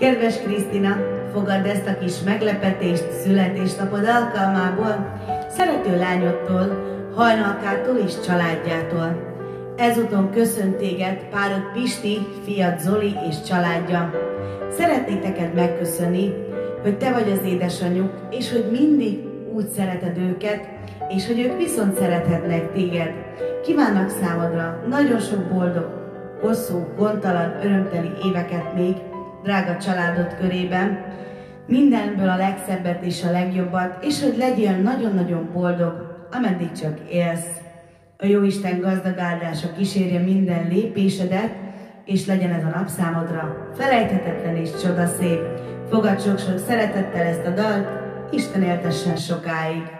Kedves Krisztina, fogadd ezt a kis meglepetést születésnapod alkalmából, szerető lányodtól, hajnalkától és családjától. Ezúton köszönt téged párod Pisti, fiad Zoli és családja. Szeretnék neked megköszönni, hogy te vagy az édesanyjuk, és hogy mindig úgy szereted őket, és hogy ők viszont szerethetnek téged. Kívánnak számodra nagyon sok boldog, hosszú, gondtalan, örömteli éveket még, drága családod körében, mindenből a legszebbet és a legjobbat, és hogy legyél nagyon-nagyon boldog, ameddig csak élsz. A Jóisten gazdag áldása kísérje minden lépésedet, és legyen ez a nap számodra felejthetetlen és csodaszép. Fogad sok-sok szeretettel ezt a dalt, Isten éltessen sokáig!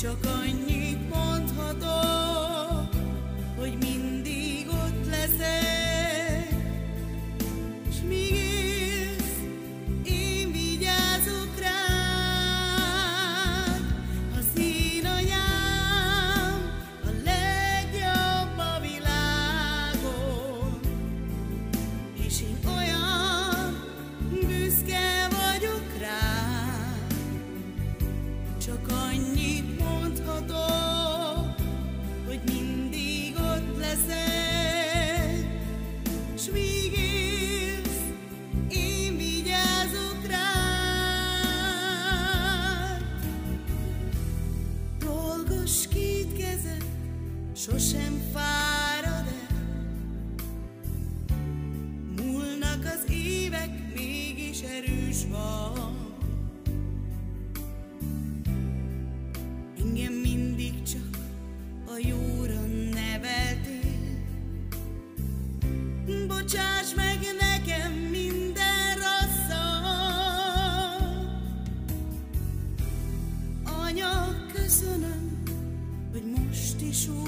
Csak annyit mondhatok, hogy mi sosem fárad el. Múlnak az évek, mégis erős van. Engem mindig csak a jóra neveltél. Bocsáss meg nekem minden rosszat. Anya, köszönöm, hogy most is úgy